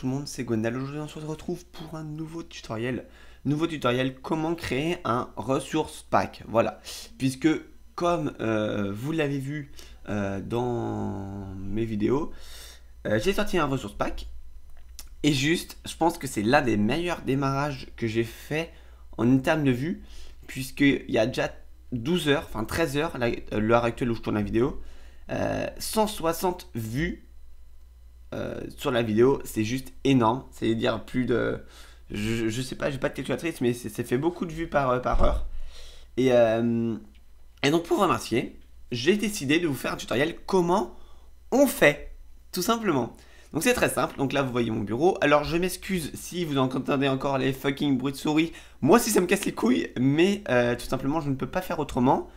Tout le monde, c'est Gwendal. Aujourd'hui on se retrouve pour un nouveau tutoriel. Nouveau tutoriel, comment créer un ressource pack. Voilà, puisque comme euh, vous l'avez vu euh, dans mes vidéos, euh, j'ai sorti un ressource pack. Et juste, je pense que c'est l'un des meilleurs démarrages que j'ai fait en termes de vue, puisqu'il y a déjà 12 heures, enfin 13 heures, l'heure actuelle où je tourne la vidéo, 160 vues euh, sur la vidéo, c'est juste énorme. C'est-à-dire plus de. Je, sais pas, j'ai pas de calculatrice, mais c'est fait beaucoup de vues par, euh, heure. Et, euh, et donc, pour remercier, j'ai décidé de vous faire un tutoriel comment on fait, tout simplement. Donc, c'est très simple. Donc là, vous voyez mon bureau. Alors, je m'excuse si vous entendez encore les fucking bruits de souris. Moi, si ça me casse les couilles, mais tout simplement, je ne peux pas faire autrement.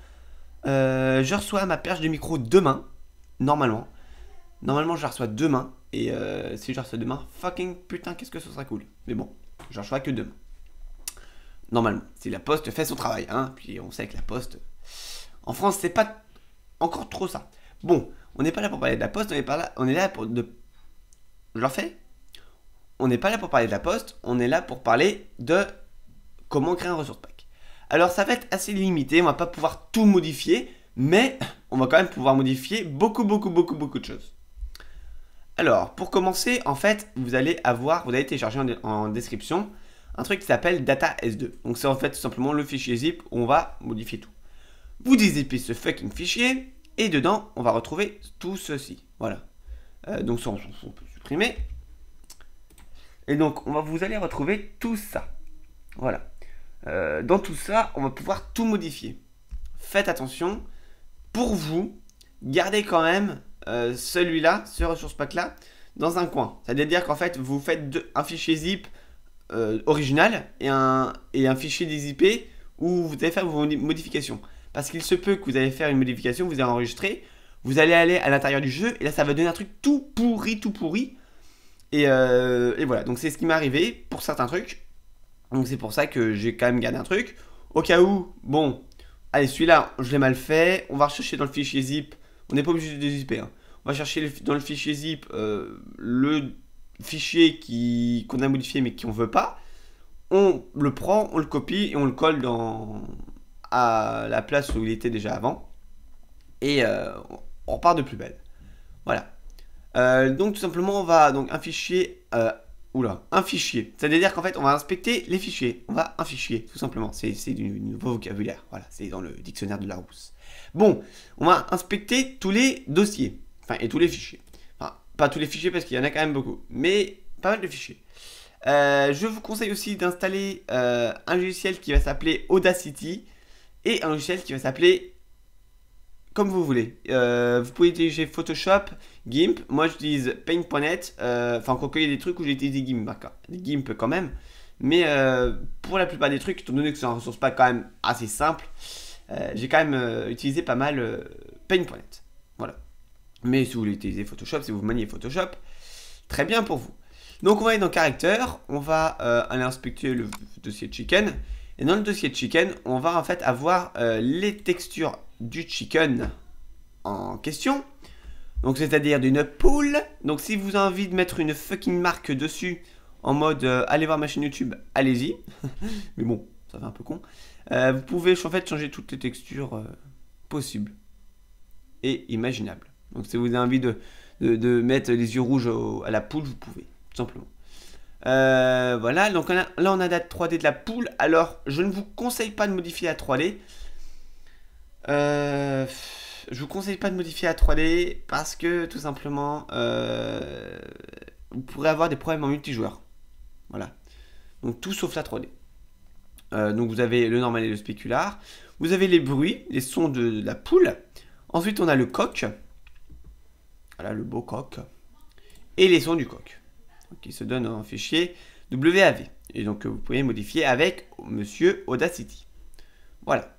je reçois ma perche de micro demain, normalement. Normalement, je la reçois demain. Et euh, si je reçois demain, fucking putain, qu'est-ce que ce sera cool. Mais bon, je reçois que demain. Normalement, si la poste fait son travail, hein. Puis on sait que la poste. En France, c'est pas encore trop ça. Bon, on n'est pas là pour parler de la poste, on est, pas là, on est là pour. De... Je leur fais On n'est pas là pour parler de la poste, on est là pour parler de comment créer un ressource pack. Alors ça va être assez limité, on va pas pouvoir tout modifier, mais on va quand même pouvoir modifier beaucoup, beaucoup, beaucoup, beaucoup de choses. Alors, pour commencer, en fait, vous allez avoir, vous allez télécharger en, description un truc qui s'appelle Data S2. Donc, c'est en fait tout simplement le fichier zip où on va modifier tout. Vous dézippez ce fucking fichier et dedans, on va retrouver tout ceci. Voilà. Euh, donc, ça, on, peut supprimer. Et donc, on va, vous allez retrouver tout ça. Voilà. Euh, dans tout ça, on va pouvoir tout modifier. Faites attention. Pour vous, gardez quand même euh, celui-là, ce ressource pack-là, dans un coin. C'est-à-dire qu'en fait, vous faites un fichier zip euh, original et un, et un fichier dézippé où vous allez faire vos modifications. Parce qu'il se peut que vous allez faire une modification, vous allez enregistrer, vous allez aller à l'intérieur du jeu et là, ça va donner un truc tout pourri, tout pourri. Et, euh, et voilà, donc c'est ce qui m'est arrivé pour certains trucs. Donc c'est pour ça que j'ai quand même gardé un truc. Au cas où, bon, allez, celui-là, je l'ai mal fait. On va rechercher dans le fichier zip on n'est pas obligé de zipper. Hein. On va chercher dans le fichier zip euh, le fichier qu'on a modifié mais qu'on ne veut pas. On le prend, on le copie et on le colle à la place où il était déjà avant. Et euh, on repart de plus belle. Voilà. Euh, donc tout simplement on va donc un fichier oula, un fichier. C'est-à-dire qu'en fait, on va inspecter les fichiers. On va un fichier, tout simplement. C'est du nouveau vocabulaire. Voilà, c'est dans le dictionnaire de la rousse. Bon, on va inspecter tous les dossiers. Enfin, et tous les fichiers. Enfin, pas tous les fichiers parce qu'il y en a quand même beaucoup. Mais pas mal de fichiers. Euh, je vous conseille aussi d'installer euh, un logiciel qui va s'appeler Audacity et un logiciel qui va s'appeler comme vous voulez. Euh, vous pouvez utiliser Photoshop, GIMP. Moi, j'utilise Paint.net. enfin, quoi qu'il y ait des trucs où j'ai utilisé GIMP, GIMP quand même. Mais pour la plupart des trucs, étant donné que c'est un ressource pas quand même assez simple, euh, j'ai quand même euh, utilisé pas mal euh, Paint.net. Voilà. Mais si vous voulez utiliser Photoshop, si vous maniez Photoshop, très bien pour vous. Donc on va aller dans Caractère, on va aller inspecter le dossier chicken. Et dans le dossier chicken, on va en fait avoir les textures du chicken en question. Donc c'est-à-dire d'une poule. Donc si vous avez envie de mettre une fucking marque dessus en mode allez voir ma chaîne YouTube, allez-y. Mais bon, ça fait un peu con. Euh, vous pouvez en fait changer toutes les textures euh, possibles et imaginables. Donc si vous avez envie de, mettre les yeux rouges à la poule, vous pouvez, tout simplement. Euh, voilà, donc là on a la 3D de la poule. Alors je ne vous conseille pas de modifier la 3D. je vous conseille pas de modifier la 3D parce que tout simplement vous pourrez avoir des problèmes en multijoueur. Voilà. Donc tout sauf la 3D. Euh, donc vous avez le normal et le spécular. Vous avez les bruits, les sons de, la poule. Ensuite, on a le coq. Voilà, le beau coq. Et les sons du coq. Qui se donne un fichier WAV. Et donc, vous pouvez modifier avec Monsieur Audacity. Voilà.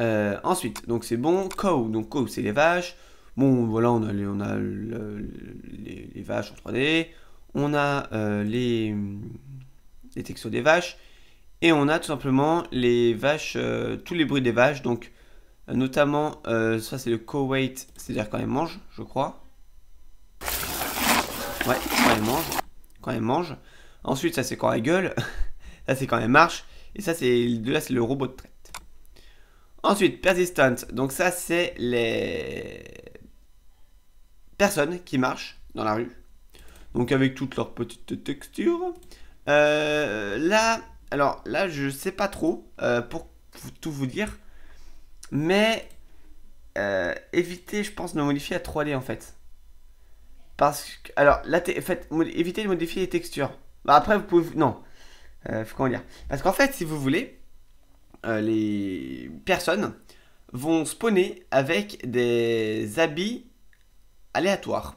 Euh, ensuite, donc c'est bon. Cow, donc cow, c'est les vaches. Bon, voilà, on a les, on a les, vaches en 3D. On a euh, les, les textos des vaches. Et on a tout simplement les vaches, euh, tous les bruits des vaches, donc euh, notamment, euh, ça c'est le co-wait, c'est-à-dire quand elles mangent, je crois. Ouais, quand elle mange. Quand elle mange. Ensuite, ça c'est quand elle gueule. ça c'est quand elle marche. Et ça c'est là c'est le robot de traite. Ensuite, persistent. Donc ça c'est les personnes qui marchent dans la rue. Donc avec toutes leurs petites textures. Euh, là, alors là je sais pas trop euh, pour tout vous dire. Mais euh, évitez, je pense, de modifier à 3D en fait. Parce que, alors, là, évitez de modifier les textures. Bah, après, vous pouvez, non, euh, dire? Parce qu'en fait, si vous voulez, les personnes vont spawner avec des habits aléatoires.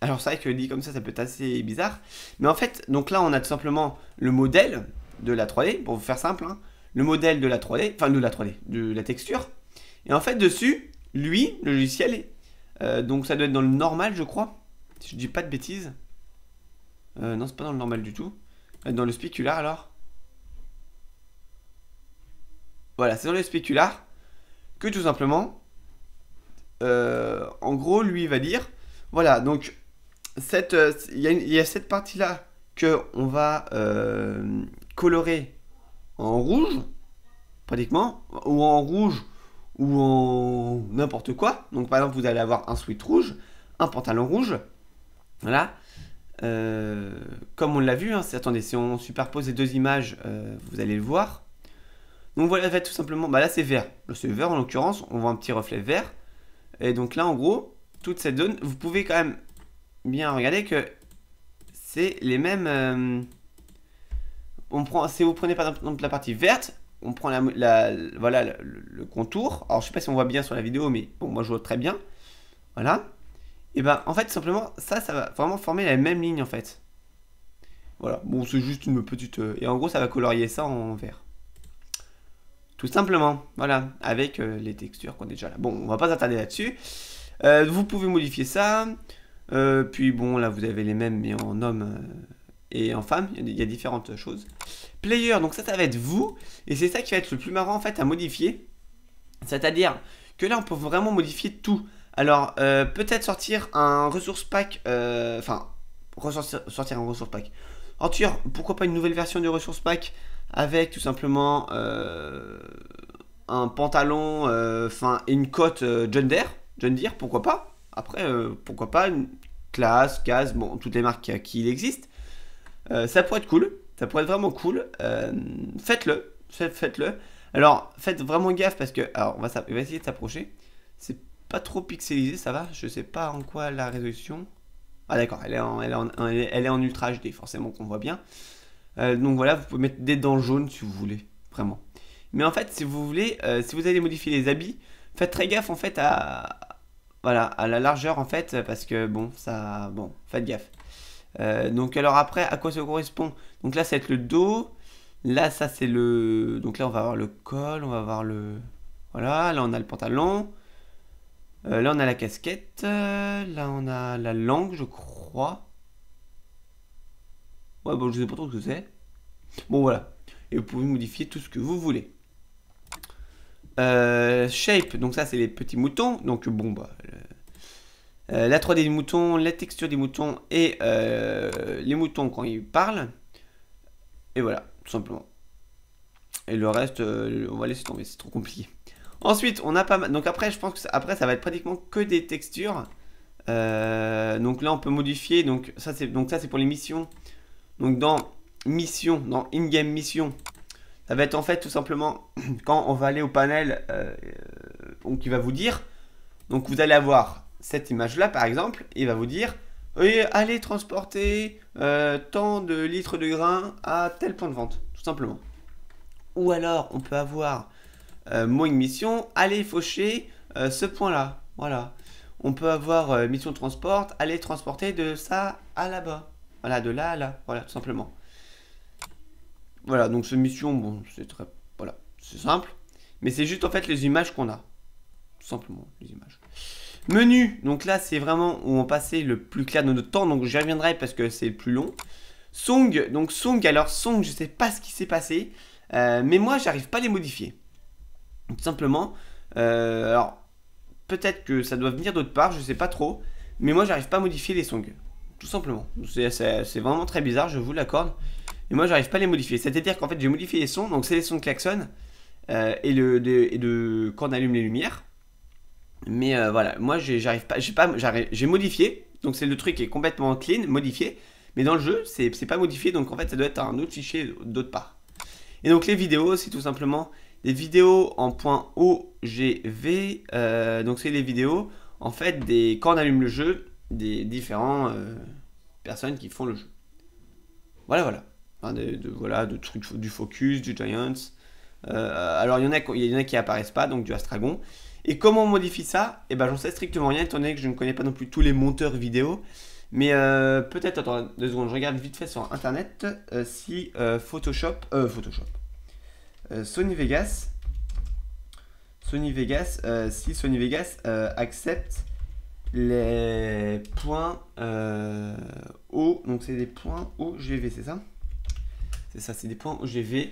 Alors c'est vrai que dit comme ça, ça peut être assez bizarre. Mais en fait, donc là, on a tout simplement le modèle de la 3D, pour vous faire simple. Hein. le modèle de la 3D, enfin de la 3D, de la texture. Et en fait, dessus, lui, le logiciel, euh, donc ça doit être dans le normal, je crois. Si je dis pas de bêtises. Euh, non, c'est pas dans le normal du tout. Dans le spécular alors. Voilà, c'est dans le spécular que tout simplement, euh, en gros, lui va dire, voilà, donc il y, a cette partie-là que on va colorer en rouge, pratiquement, ou en rouge ou en n'importe quoi. Donc par exemple, vous allez avoir un sweat rouge, un pantalon rouge. Voilà. Euh, comme on l'a vu, hein, attendez, si on superpose les deux images, euh, vous allez le voir. Donc voilà, fait, tout simplement, bah là c'est vert. C'est vert en l'occurrence, on voit un petit reflet vert. Et donc là, en gros, toute cette zone, vous pouvez quand même bien regarder que c'est les mêmes... Euh, on prend, si vous prenez par exemple la partie verte, on prend la, voilà, le, contour. Alors, je sais pas si on voit bien sur la vidéo, mais bon, moi je vois très bien. Voilà. Et ben, en fait, simplement, ça, ça va vraiment former la même ligne en fait. Voilà. Bon, c'est juste une petite. Euh, et en gros, ça va colorier ça en vert. Tout simplement. Voilà. Avec euh, les textures qu'on a déjà là. Bon, on va pas s'attarder là-dessus. Euh, vous pouvez modifier ça. puis bon, là, vous avez les mêmes, mais en homme et en femme. Il y a différentes choses. Player, donc ça, ça va être vous. Et c'est ça qui va être le plus marrant en fait à modifier. C'est-à-dire que là, on peut vraiment modifier tout. Alors, euh, peut-être sortir un ressource pack. Euh, enfin, sortir un ressource pack. Sortir, pourquoi pas une nouvelle version du ressource pack avec tout simplement euh, un pantalon, enfin, et une cote John Deere. John Deere, pourquoi pas Après, pourquoi pas une classe, case, bon, toutes les marques qui il existe. Euh, ça pourrait être cool. Ça pourrait être vraiment cool. Euh, faites-le. Faites-le. Alors, faites vraiment gaffe parce que. Alors, on va, essayer de s'approcher. C'est pas trop pixelisé, ça va? Je sais pas en quoi la résolution. Ah, d'accord. Elle, est en, Ultra HD, forcément qu'on voit bien. Euh, donc voilà, vous pouvez mettre des dents jaunes si vous voulez. Vraiment. Mais en fait, si vous voulez, si vous allez modifier les habits, faites très gaffe en fait à. Voilà, à la largeur en fait, parce que bon, ça. Bon, faites gaffe. Euh, donc alors après, à quoi ça correspond? Donc là, ça va être le dos. Là, ça c'est le... Donc là, on va avoir le col, on va avoir le... Voilà, là on a le pantalon. Euh, là, on a la casquette. là, on a la langue, je crois. Ouais, bon, je sais pas trop ce que c'est. Bon, voilà. Et vous pouvez modifier tout ce que vous voulez. Euh, shape, donc ça, c'est les petits moutons. Donc, bon, bah, euh, la 3D des moutons, la texture des moutons et euh, les moutons quand ils parlent. Et voilà, tout simplement. Et le reste, euh, on va laisser tomber, c'est trop compliqué. Ensuite, on a pas mal. Donc après, je pense que ça, après, ça va être pratiquement que des textures. donc là, on peut modifier. Donc ça, c'est donc ça, c'est pour les missions. Donc dans mission, dans in-game mission, ça va être en fait tout simplement quand on va aller au panel, donc qui va vous dire. Donc vous allez avoir cette image-là, par exemple, il va vous dire allez transporter euh, tant de litres de grains à tel point de vente, tout simplement. Ou alors, on peut avoir euh, moi une mission, allez faucher euh, ce point-là. Voilà. On peut avoir mission transport, allez transporter de ça à là-bas. Voilà, de là à là. Voilà, tout simplement. Voilà, donc cette mission, bon, c'est très. Voilà, c'est simple. Mais c'est juste en fait les images qu'on a. Tout simplement, les images. Menu, donc là c'est vraiment où on passait le plus clair de notre temps, donc j'y reviendrai parce que c'est le plus long. Song, donc Song, alors Song, je sais pas ce qui s'est passé, euh, mais moi j'arrive pas à les modifier. Tout simplement. Euh, alors, peut-être que ça doit venir d'autre part, je sais pas trop, mais moi j'arrive pas à modifier les songs. tout simplement. C'est vraiment très bizarre, je vous l'accorde. Et moi, j'arrive pas à les modifier. C'est-à-dire qu'en fait, j'ai modifié les sons, donc c'est les sons de klaxon euh, et, le, de, quand on allume les lumières. Mais euh, voilà, moi, j'arrive pas, j'ai pas, j'ai modifié, donc c'est le truc qui est complètement clean, modifié. Mais dans le jeu, c'est pas modifié, donc en fait, ça doit être un autre fichier d'autre part. Et donc les vidéos, c'est tout simplement des vidéos en .ogv. Euh, donc c'est les vidéos, en fait, des quand on allume le jeu, des différents euh, personnes qui font le jeu. Voilà, voilà. de, voilà, de trucs, du Focus, du Giants. Euh, alors il y, en a, il y en a qui apparaissent pas, donc du Astragon. Et comment on modifie ça? Eh ben j'en sais strictement rien, étant donné que je ne connais pas non plus tous les monteurs vidéo. Mais euh, peut-être, attends deux secondes, je regarde vite fait sur internet si Photoshop, Photoshop, Sony Vegas, Sony Vegas, si Sony Vegas accepte les points euh, O, donc c'est des points OGV, c'est ça? C'est ça, c'est des points OGV.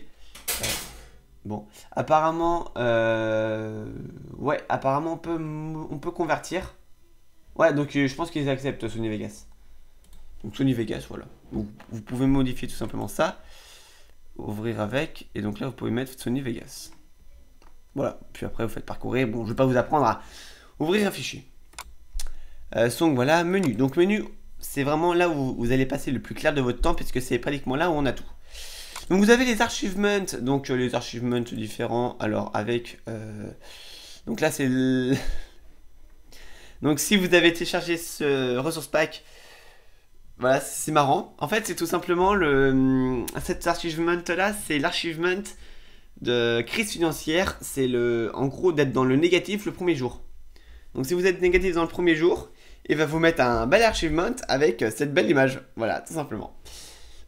Euh, bon, apparemment, euh, ouais, apparemment on peut, on peut convertir. Ouais, donc je pense qu'ils acceptent Sony Vegas. Donc Sony Vegas, voilà. Vous, vous, pouvez modifier tout simplement ça. Ouvrir avec. Et donc là, vous pouvez mettre Sony Vegas. Voilà. Puis après, vous faites parcourir. Bon, je ne vais pas vous apprendre à ouvrir un fichier. Euh, donc voilà, menu. Donc menu, c'est vraiment là où vous allez passer le plus clair de votre temps puisque c'est pratiquement là où on a tout. Donc vous avez les achievements, donc euh, les achievements différents. Alors avec, euh, donc là c'est, donc si vous avez téléchargé ce ressource pack, voilà c'est marrant. En fait c'est tout simplement le, cet achievement là, c'est l'achievement de crise financière. C'est le, en gros d'être dans le négatif le premier jour. Donc si vous êtes négatif dans le premier jour, il va vous mettre un bel achievement avec cette belle image. Voilà, tout simplement.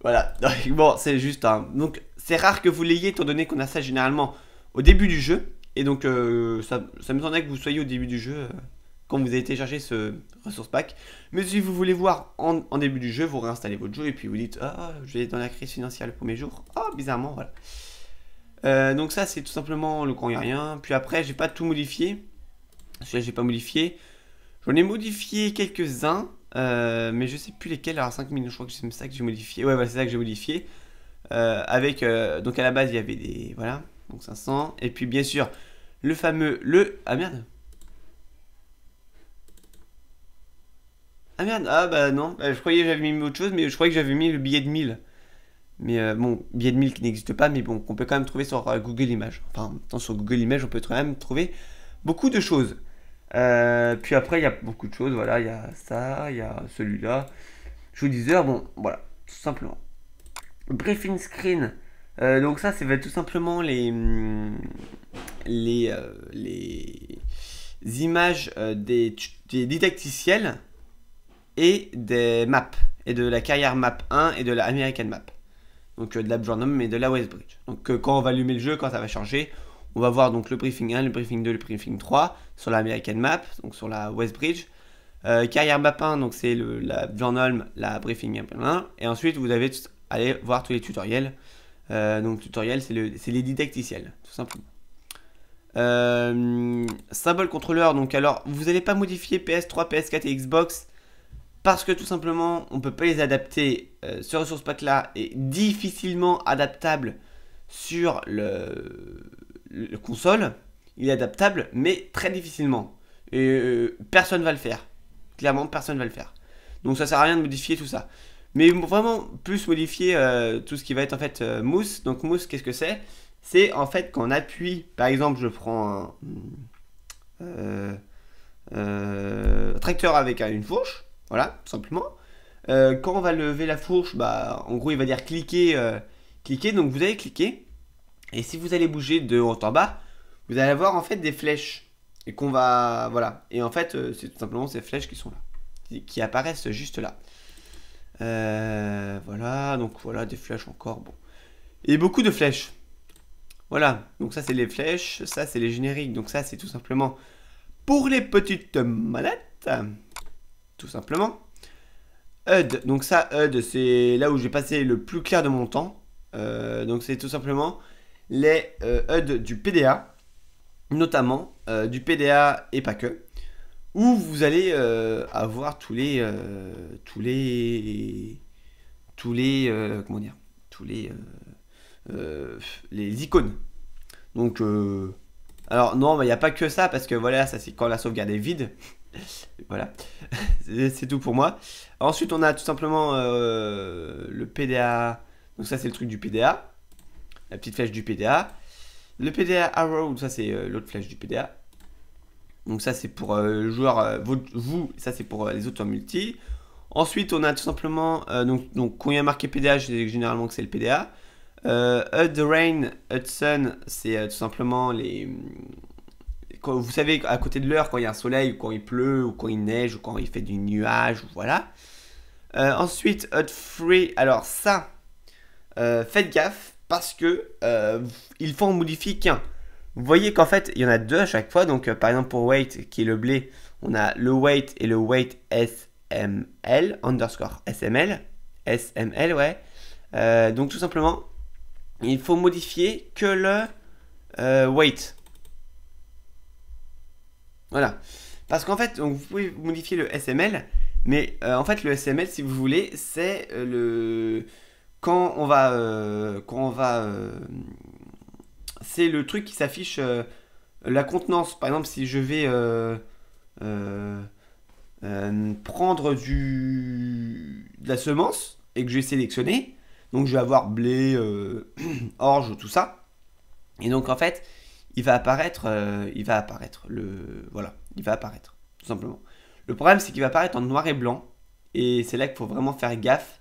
Voilà, bon, c'est juste un... Donc, c'est rare que vous l'ayez, étant donné qu'on a ça généralement au début du jeu. Et donc, euh, ça, ça m'étonnerait que vous soyez au début du jeu euh, quand vous avez téléchargé ce ressource pack. Mais si vous voulez voir en, début du jeu, vous réinstallez votre jeu et puis vous dites Ah, je vais dans la crise financière le premier jour. Ah, bizarrement, voilà. Euh, donc, ça, c'est tout simplement le grand rien. Puis après, j'ai pas tout modifié. Celui-là, j'ai pas modifié. J'en ai modifié quelques-uns, euh, mais je sais plus lesquels. Alors 5000, je crois que c'est ça que j'ai modifié. Ouais, c'est ça que j'ai modifié. Euh, avec, euh, donc à la base, il y avait des, voilà, donc 500. Et puis bien sûr, le fameux, le, ah merde. Ah merde, ah bah non, je croyais que j'avais mis autre chose, mais je croyais que j'avais mis le billet de 1000. Mais bon, billet de 1000 qui n'existe pas, mais bon, qu'on peut quand même trouver sur Google Images. Enfin, tant sur Google Images, on peut quand même trouver beaucoup de choses. Euh, puis après, il y a beaucoup de choses. Voilà, il y a ça, il y a celui-là. Je vous disais, bon, voilà, tout simplement. Briefing screen. Euh, donc ça, c'est tout simplement les, mm, les, euh, les images des, des, didacticiels et des maps. Et de la carrière map 1 et de la American map. Donc de la Burnham et de la Westbridge. Donc quand on va allumer le jeu, quand ça va changer, on va voir donc le briefing 1, le briefing 2, le briefing 3 sur la American Map, donc sur la West Bridge. Euh, carrière map 1, donc c'est la Bjornholm, la briefing 1. Et ensuite, vous allez aller voir tous les tutoriels. Euh, donc, tutoriel, c'est les didacticiels, tout simplement. Euh, symbole contrôleur, donc alors, vous n'allez pas modifier PS3, PS4 et Xbox parce que tout simplement, on ne peut pas les adapter. Euh, ce ressource pack là est difficilement adaptable sur le, le console, il est adaptable, mais très difficilement. Et euh, personne va le faire. Clairement, personne va le faire. Donc ça sert à rien de modifier tout ça. Mais vraiment plus modifier euh, tout ce qui va être en fait euh, mousse. Donc mousse, qu'est-ce que c'est? C'est en fait quand on appuie, par exemple, je prends un tracteur avec une fourche, voilà, tout simplement. quand on va lever la fourche, bah, en gros, il va dire cliquer, cliquer. Donc vous allez cliquer. Et si vous allez bouger de haut en bas, vous allez avoir en fait des flèches. Et qu'on va. Voilà. Et en fait, euh, c'est tout simplement ces flèches qui sont là. Qui, apparaissent juste là. Euh, voilà. Donc voilà, des flèches encore. Bon. Et beaucoup de flèches. Voilà. Donc ça, c'est les flèches. Ça, c'est les génériques. Donc ça, c'est tout simplement pour les petites manettes. Tout simplement. HUD. Donc ça, HUD, c'est là où j'ai passé le plus clair de mon temps. Euh, donc c'est tout simplement les HUD euh, du PDA, notamment euh, du PDA et pas que. où vous allez euh, avoir tous les tous les tous les comment dire tous les les icônes. Donc alors non, il n'y a pas que ça parce que voilà, ça c'est quand la sauvegarde est vide. voilà, c'est tout pour moi. Ensuite, on a tout simplement le PDA. Donc ça c'est le truc du PDA, la petite flèche du PDA. Le PDA Arrow, ça c'est l'autre flèche du PDA. Donc ça c'est pour euh, le joueur, euh, vous, ça c'est pour euh, les autres en multi. Ensuite on a tout simplement, donc, donc quand il y a marqué PDA, je dis généralement que c'est le PDA. HUD Rain, HUD Sun, c'est tout simplement les... Quand, vous savez à côté de l'heure quand il y a un soleil, ou quand il pleut, ou quand il neige, ou quand il fait du nuage, voilà. ensuite HUD Free, alors ça, faites gaffe parce que il faut en modifier qu'un. Vous voyez qu'en fait, il y en a deux à chaque fois. Donc, euh, par exemple, pour weight, qui est le blé, on a le weight et le weight SML, underscore SML. SML, ouais. Euh, donc, tout simplement, il faut modifier que le euh, weight. Voilà. Parce qu'en fait, vous pouvez modifier le SML, mais en fait, le SML, si vous voulez, c'est le quand on va quand on va c'est le truc qui s'affiche euh, la contenance. Par exemple, si je vais euh, euh, prendre du, de la semence et que je vais sélectionner, donc je vais avoir blé, orge, tout ça. Et donc en fait, il va apparaître, il va apparaître le, voilà, il va apparaître tout simplement. Le problème, c'est qu'il va apparaître en noir et blanc, et c'est là qu'il faut vraiment faire gaffe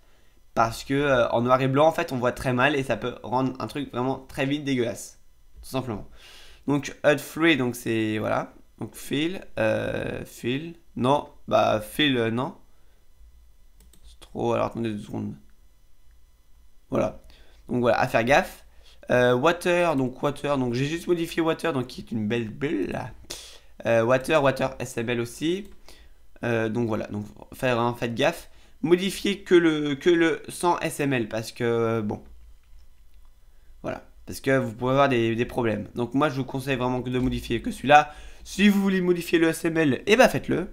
parce que en noir et blanc, en fait, on voit très mal et ça peut rendre un truc vraiment très vite dégueulasse tout simplement. Donc add free, donc c'est voilà. Donc fill, euh, fill, non, bah fill, euh, non. C'est trop, alors attendez deux secondes. Voilà. Donc voilà, à faire gaffe. Euh, water, donc water, donc j'ai juste modifié water, donc qui est une belle bulle. Euh, water, water SML aussi. donc voilà, donc faites gaffe. Modifier que le que le sans SML parce que bon. Voilà. Parce que vous pouvez avoir des, problèmes. Donc moi je vous conseille vraiment de modifier que celui-là. Si vous voulez modifier le SML, eh ben faites-le.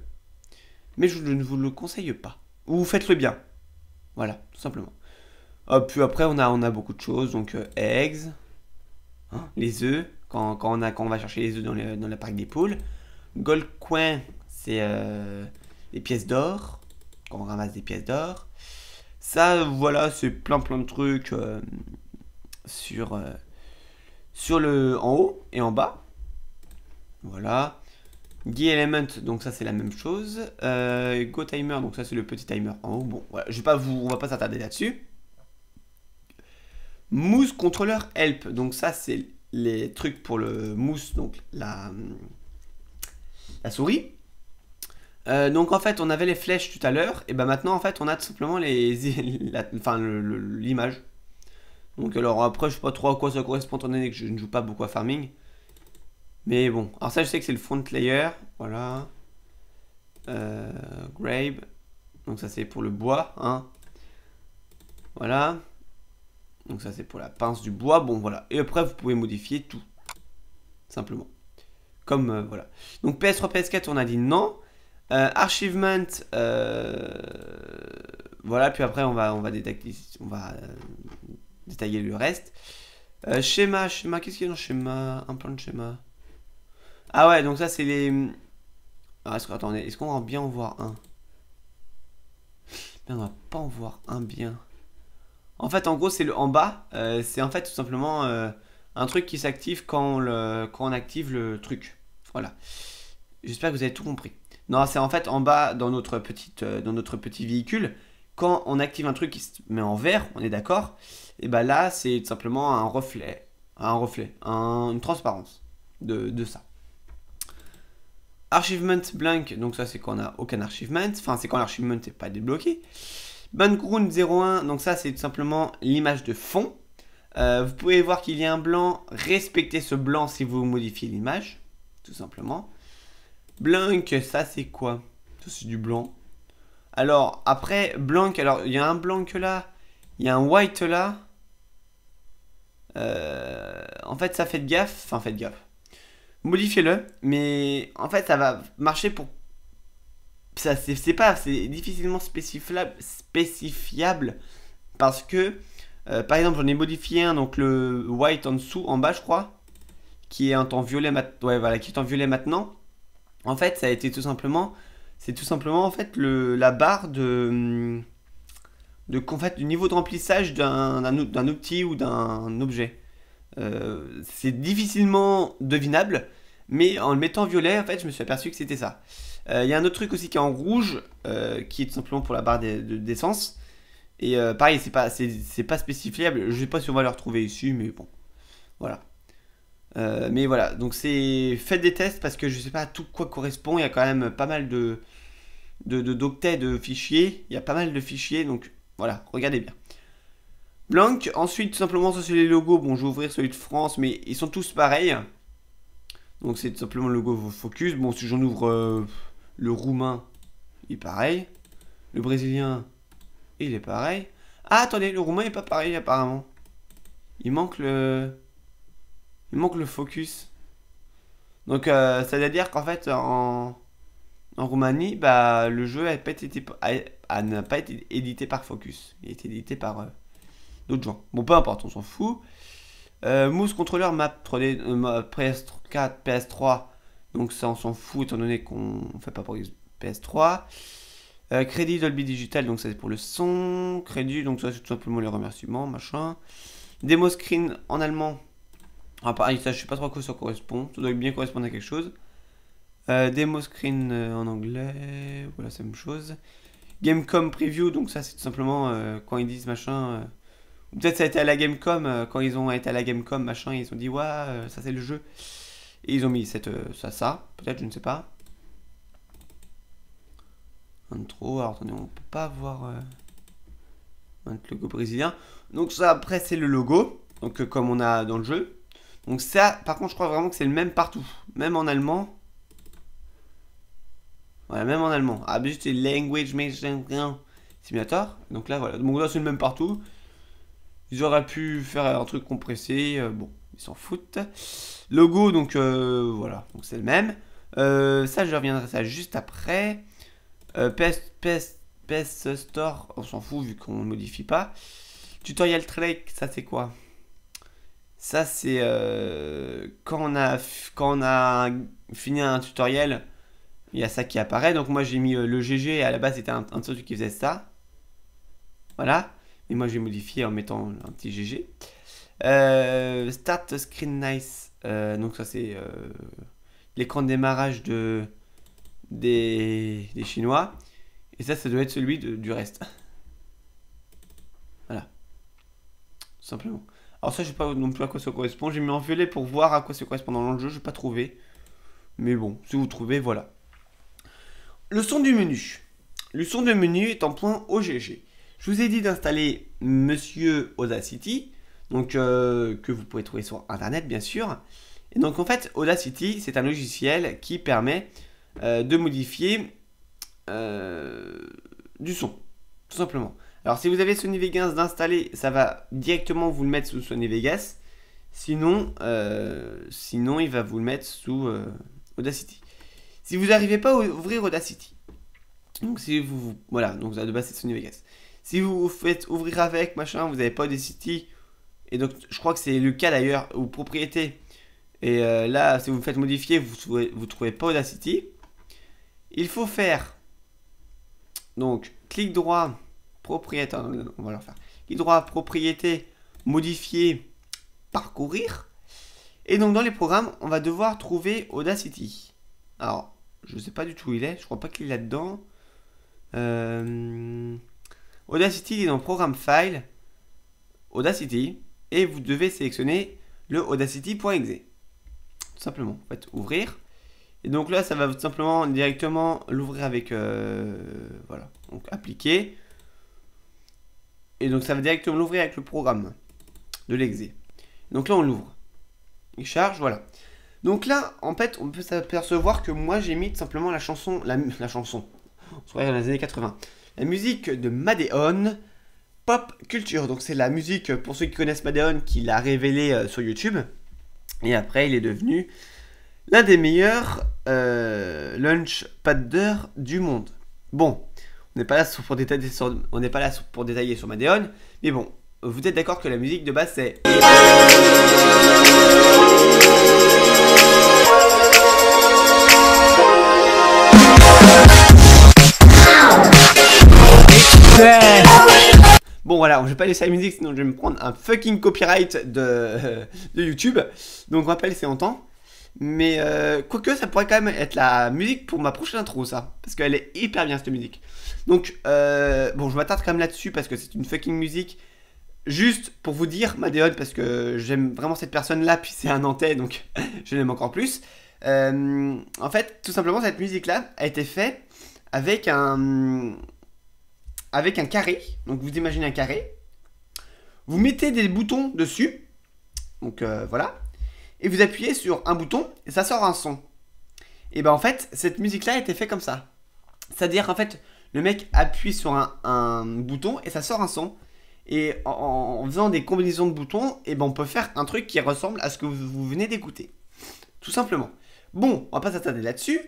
Mais je ne vous le conseille pas. Ou faites-le bien. Voilà, tout simplement. Hop, puis après on a, beaucoup de choses. Donc euh, eggs, hein, les œufs, quand, on a, quand on va chercher les œufs dans, dans la parc des poules. Gold coin, c'est euh, les pièces d'or. Quand on ramasse des pièces d'or. Ça, voilà, c'est plein plein de trucs. Euh, sur, euh, sur le en haut et en bas. Voilà. Guy Element, donc ça c'est la même chose. Euh, Go Timer, donc ça c'est le petit timer en haut. Bon, voilà, je vais pas vous, on va pas s'attarder là-dessus. Mousse contrôleur help, donc ça c'est les trucs pour le mousse, donc la souris. Euh, donc en fait on avait les flèches tout à l'heure, et ben maintenant en fait on a tout simplement les, enfin l'image. Donc alors après, je sais pas trop à quoi ça correspond étant donné que je ne joue pas beaucoup à farming. Mais bon, alors ça je sais que c'est le front layer, voilà. Euh, donc ça c'est pour le bois, hein. Voilà. Donc ça c'est pour la pince du bois, bon voilà. Et après vous pouvez modifier tout, simplement. Comme euh, voilà. Donc PS3, PS4 on a dit non. Euh, archivement, voilà, puis après on va, on va on va détailler le reste. Euh, schéma, schéma, qu'est-ce qu'il y a dans schéma? Un plan de schéma. Ah ouais, donc ça c'est les... Ah, est-ce attendez, est-ce qu'on va bien en voir un? On va pas en voir un bien. En fait, en gros, c'est le en bas. Euh, c'est en fait tout simplement euh, un truc qui s'active quand, quand on active le truc. Voilà. J'espère que vous avez tout compris. Non, c'est en fait en bas dans notre, petite, dans notre petit véhicule. Quand on active un truc qui se met en vert, on est d'accord et bien là, c'est simplement un reflet, un reflet, une transparence de, ça. Archivement blank, donc ça c'est quand on n'a aucun archivement, enfin c'est quand l'archivement n'est pas débloqué. Background 01, donc ça c'est tout simplement l'image de fond. Euh, vous pouvez voir qu'il y a un blanc, respectez ce blanc si vous modifiez l'image, tout simplement. Blank, ça c'est quoi? Ça c'est du blanc. Alors après, blank, alors il y a un blanc là, il y a un white là, euh, en fait, ça fait de gaffe. Enfin, faites gaffe. Modifiez-le. Mais en fait, ça va marcher pour ça c'est difficilement spécifiable, spécifiable parce que, euh, par exemple, j'en ai modifié un, donc le white en dessous, en bas, je crois, qui est en temps violet, ouais, voilà, qui est en violet maintenant. En fait, ça a été tout simplement, c'est tout simplement en fait le, la barre de, de du niveau de remplissage d'un outil ou d'un objet. Euh, c'est difficilement devinable, mais en le mettant violet, en fait, je me suis aperçu que c'était ça. Euh, il y a un autre truc aussi qui est en rouge, euh, qui est tout simplement pour la barre d'essence. Et pareil, c'est pas, pas spécifiable. Je sais pas si on va le retrouver ici, mais bon. Voilà. Mais voilà, donc c'est faites des tests parce que je sais pas tout quoi correspond. Il y a quand même pas mal de d'octets de, de fichiers. Il y a pas mal de fichiers, donc voilà, regardez bien. Blanc, ensuite tout simplement ça c'est les logos, bon je vais ouvrir celui de France mais ils sont tous pareils. Donc c'est tout simplement le logo Focus, bon si j'en ouvre euh, le roumain, il est pareil. Le brésilien, il est pareil. Ah attendez, le roumain est pas pareil apparemment. Il manque le... Il manque le Focus. Donc euh, ça veut dire qu'en fait en... Roumanie, bah, le jeu n'a pas été, pas été édité par Focus. Il a été édité par euh, d'autres gens. Bon, peu importe, on s'en fout. Euh, Mouse Controller Map 3D euh, PS4, PS3. Donc ça, on s'en fout étant donné qu'on ne fait pas pour PS3. crédit Dolby Digital, donc ça c'est pour le son. Crédit, donc ça c'est tout simplement les remerciements, machin. Demo screen en allemand. Ah, pareil, ça je sais pas trop à quoi ça correspond. Ça doit bien correspondre à quelque chose. Euh, demo screen euh, en anglais, voilà, c'est la même chose. Gamecom preview, donc ça c'est tout simplement euh, quand ils disent machin. Peut-être ça a été à la Gamecom, quand ils ont été à la Gamecom, machin, ils ont dit ouais, ça c'est le jeu. Et ils ont mis cette, ça, ça, peut-être, je ne sais pas. Intro, alors attendez, on peut pas voir un logo brésilien. Donc ça après c'est le logo, donc comme on a dans le jeu. Donc ça, par contre, je crois vraiment que c'est le même partout, même en allemand. Voilà, même en allemand. Ah, juste c'est Language Simulator. Donc là, voilà. Donc là, c'est le même partout. Ils auraient pu faire un truc compressé. Euh, bon, ils s'en foutent. Logo, donc euh, voilà. Donc c'est le même. Euh, ça, je reviendrai ça juste après. PS, PS, PS Store, on s'en fout vu qu'on ne modifie pas. Tutorial Track, ça c'est quoi? Ça c'est quand, on a, quand on a fini un tutoriel il y a ça qui apparaît. Donc moi j'ai mis euh, le GG, à la base c'était un, un truc qui faisait ça. Voilà. Et moi j'ai modifié en mettant un petit GG. Euh, start Screen Nice. Euh, donc ça c'est l'écran de démarrage de, des, Chinois. Et ça, ça doit être celui du reste. voilà. simplement. Alors ça, je sais pas non plus à quoi ça correspond. J'ai mis en violet pour voir à quoi ça correspond dans le jeu. Je n'ai pas trouvé. Mais bon, si vous trouvez, voilà. Le son du menu. Le son du menu est en point OGG. Je vous ai dit d'installer Monsieur Audacity, donc euh, que vous pouvez trouver sur internet bien sûr. Et donc en fait, Audacity, c'est un logiciel qui permet euh, de modifier euh, du son, tout simplement. Alors si vous avez Sony Vegas d'installer, ça va directement vous le mettre sous Sony Vegas. Sinon, sinon il va vous le mettre sous Audacity. Si vous n'arrivez pas à ouvrir Audacity, donc si vous, voilà, donc de base c'est Sony Vegas. Si vous vous faites ouvrir avec machin, vous n'avez pas Audacity, et donc je crois que c'est le cas d'ailleurs ou propriété. Et euh, là, si vous faites modifier, vous vous trouvez pas Audacity. Il faut faire donc clic droit propriété, on va leur faire droit propriété modifier parcourir. Et donc dans les programmes, on va devoir trouver Audacity. Alors je sais pas du tout où il est. Je crois pas qu'il est là-dedans. Euh, Audacity il est dans Programme File. Audacity. Et vous devez sélectionner le audacity.exe. Tout simplement. Vous faites ouvrir. Et donc là, ça va tout simplement directement l'ouvrir avec... Euh, voilà. Donc appliquer. Et donc ça va directement l'ouvrir avec le programme de l'exé. Donc là, on l'ouvre. Il charge, voilà. Donc là, en fait, on peut s'apercevoir que moi j'ai simplement la chanson, la, chanson, on se dans les années 80, la musique de Madeon, Pop Culture. Donc c'est la musique, pour ceux qui connaissent Madeon, qui l'a révélé euh, sur YouTube. Et après, il est devenu l'un des meilleurs euh, du monde. Bon, on on n'est pas là pour détailler sur Madeon, mais bon, vous êtes d'accord que la musique de base c'est Bon voilà, je vais pas laisser la musique sinon je vais me prendre un fucking copyright de, YouTube. Donc on va pas laisser longtemps. Mais euh, quoique ça pourrait quand même être la musique pour ma prochaine intro ça. Parce qu'elle est hyper bien cette musique. Donc euh, bon je m'attarde quand même là-dessus parce que c'est une fucking musique. Juste pour vous dire, Madeon, parce que j'aime vraiment cette personne-là, puis c'est un Nantais, donc je l'aime encore plus. Euh, en fait, tout simplement, cette musique-là a été faite avec un, avec un carré. Donc vous imaginez un carré. Vous mettez des boutons dessus. Donc euh, voilà. Et vous appuyez sur un bouton et ça sort un son. Et ben en fait, cette musique-là a été faite comme ça. C'est-à-dire qu'en fait, le mec appuie sur un, bouton et ça sort un son. Et en, faisant des combinaisons de boutons, et ben on peut faire un truc qui ressemble à ce que vous, venez d'écouter. Tout simplement. Bon, on va pas s'attarder là-dessus.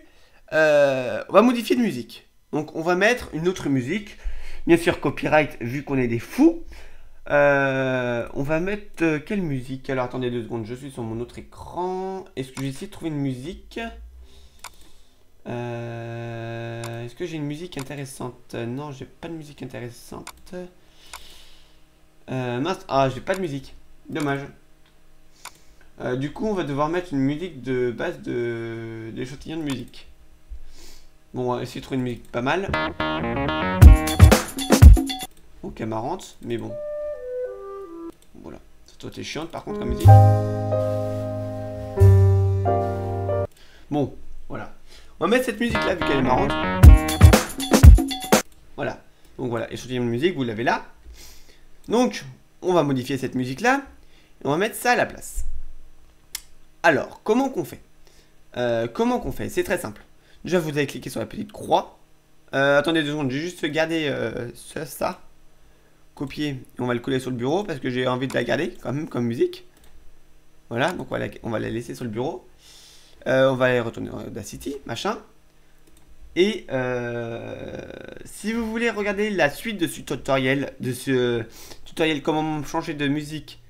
Euh, on va modifier de musique. Donc on va mettre une autre musique. Bien sûr, copyright, vu qu'on est des fous. Euh, on va mettre euh, quelle musique? Alors attendez deux secondes, je suis sur mon autre écran. Est-ce que j'essaie de trouver une musique? Euh, Est-ce que j'ai une musique intéressante? Non, j'ai pas de musique intéressante. mince, ah, j'ai pas de musique. Dommage. du coup, on va devoir mettre une musique de base de d'échantillon de musique. Bon, on va essayer de trouver une musique pas mal. Ok, marrante, mais bon. Voilà. Doit être chiante par contre comme musique. Bon, voilà. On va mettre cette musique là vu qu'elle est marrante. Voilà. Donc voilà, échantillon de musique, vous l'avez là. Donc, on va modifier cette musique là. Et on va mettre ça à la place. Alors, comment qu'on fait? Euh, Comment qu'on fait? C'est très simple. Déjà, vous allez cliquer sur la petite croix. Euh, attendez deux secondes, j'ai juste gardé euh, ça copier et on va le coller sur le bureau parce que j'ai envie de la garder quand même comme musique. Voilà, donc on va on va la laisser sur le bureau. Euh, on va aller retourner dans Audacity, machin. Et euh, si vous voulez regarder la suite de ce tutoriel, de ce tutoriel comment changer de musique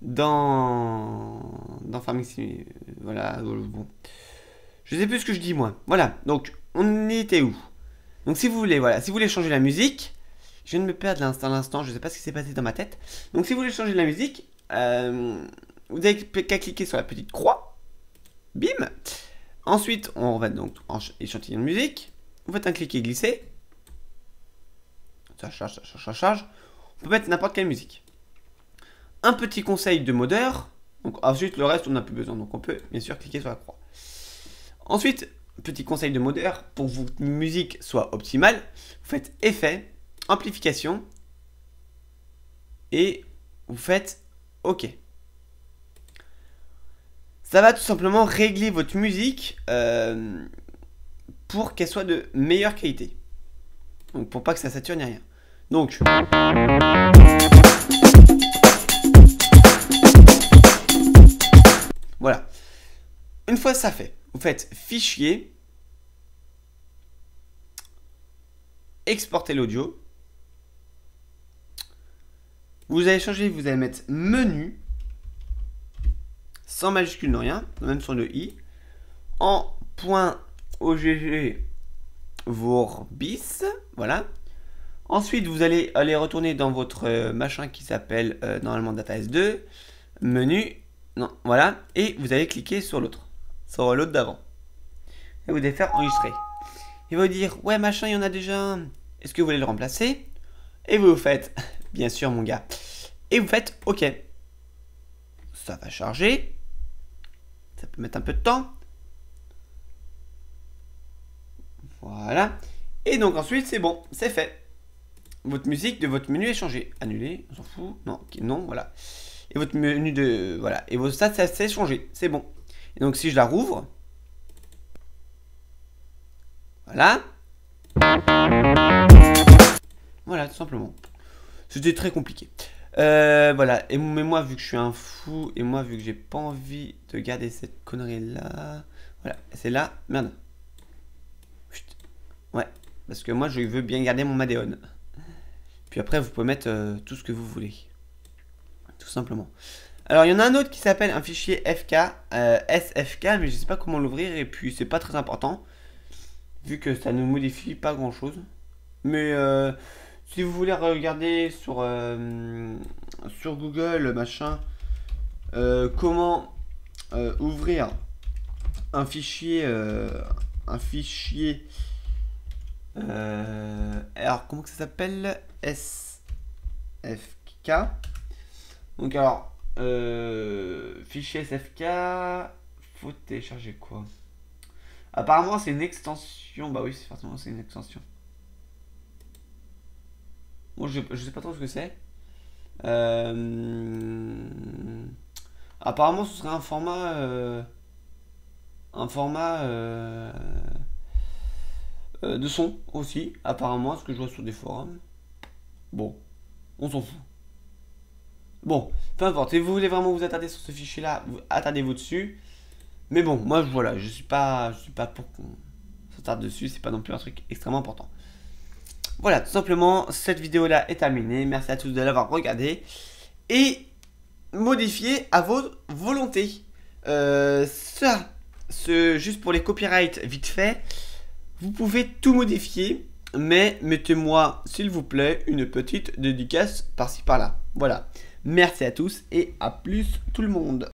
dans dans Farming voilà, bon. Je sais plus ce que je dis moi. Voilà, donc on était où? Donc si vous voulez, voilà, si vous voulez changer la musique, je viens de me perdre l'instant l'instant, je sais pas ce qui s'est passé dans ma tête. Donc si vous voulez changer la musique, euh, vous avez qu'à cliquer sur la petite croix. Bim Ensuite, on va donc en échantillon de musique. Vous faites un clic et glisser. Ça charge, ça charge, ça charge. On peut mettre n'importe quelle musique. Un petit conseil de modeur. Donc ensuite, le reste, on n'a plus besoin. Donc on peut bien sûr cliquer sur la croix. Ensuite, petit conseil de modeur. Pour que votre musique soit optimale, vous faites effet amplification et vous faites OK. Ça va tout simplement régler votre musique euh, pour qu'elle soit de meilleure qualité. Donc pour pas que ça sature ni rien. Donc voilà. Une fois ça fait, vous faites fichier, exporter l'audio. Vous allez changer, vous allez mettre menu, sans majuscule, non rien, même sur le i, en point .ogg bis, voilà. Ensuite, vous allez aller retourner dans votre euh, machin qui s'appelle euh, normalement Data S2, menu, non, voilà, et vous allez cliquer sur l'autre, sur l'autre d'avant. Et vous allez faire enregistrer. Il va vous dire, ouais, machin, il y en a déjà Est-ce que vous voulez le remplacer? Et vous faites, bien sûr, mon gars. Et vous faites OK. Ça va charger. Ça peut mettre un peu de temps. Voilà. Et donc ensuite, c'est bon, c'est fait. Votre musique de votre menu est changée. Annuler, on s'en fout. Non, non, voilà. Et votre menu de... Voilà. Et votre stats, ça s'est changé. C'est bon. Et donc si je la rouvre... Voilà. Voilà, tout simplement. C'était très compliqué. Euh, voilà, et mais moi vu que je suis un fou, et moi vu que j'ai pas envie de garder cette connerie là, voilà, c'est là, merde. Ouais, Parce que moi, je veux bien garder mon Madeon. Puis après, vous pouvez mettre euh, tout ce que vous voulez. Tout simplement. Alors, il y en a un autre qui s'appelle un fichier FK, euh, SFK, mais je sais pas comment l'ouvrir. Et puis, c'est pas très important. Vu que ça ne modifie pas grand chose. Mais euh, si vous voulez regarder sur, sur Google, machin, comment ouvrir un fichier, un fichier euh, alors, comment que ça s'appelle? SFK. Donc, alors, euh, fichier SFK, faut télécharger quoi? Apparemment, c'est une extension. Bah oui, c'est forcément c'est une extension. Je, sais pas trop ce que c'est. Euh, apparemment, ce serait un format. Euh, un format. Euh, de son aussi, apparemment, ce que je vois sur des forums. Bon, on s'en fout. Bon, peu importe, si vous voulez vraiment vous attarder sur ce fichier-là, attardez-vous dessus. Mais bon, moi, voilà, je suis pas, je suis pas pour qu'on s'attarde dessus, c'est pas non plus un truc extrêmement important. Voilà, tout simplement, cette vidéo-là est terminée. Merci à tous de l'avoir regardé. Et modifiez à votre volonté. Euh, ça, ce, juste pour les copyrights vite fait. Vous pouvez tout modifier, mais mettez-moi, s'il vous plaît, une petite dédicace par-ci par-là. Voilà. Merci à tous et à plus tout le monde.